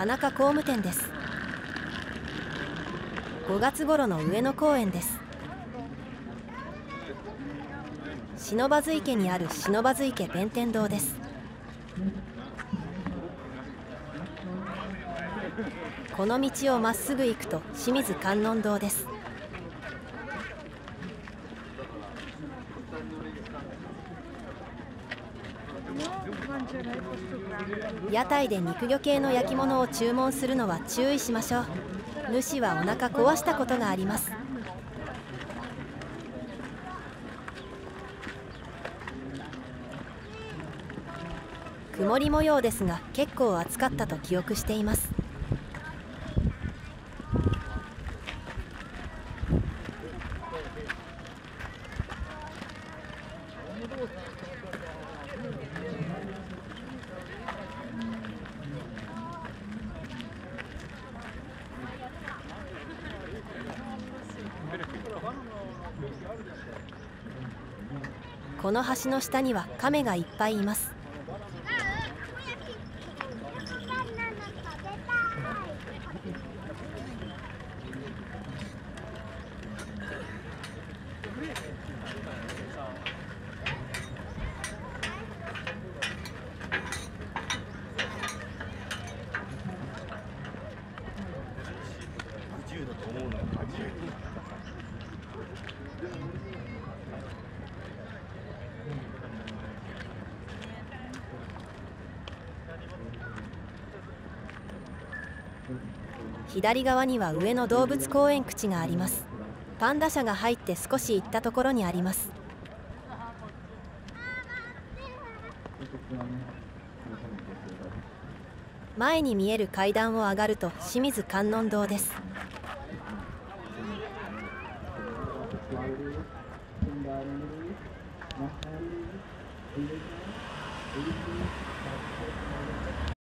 田中工務店です。5月頃の上野公園です。不忍池にある不忍池弁天堂です。この道をまっすぐ行くと清水観音堂です。屋台で肉魚系の焼き物を注文するのは注意しましょう。主はお腹壊したことがあります。曇り模様ですが結構暑かったと記憶しています。この橋の下には亀がいっぱいいます。左側には上野動物公園口があります。パンダ舎が入って少し行ったところにあります。前に見える階段を上がると清水観音堂です。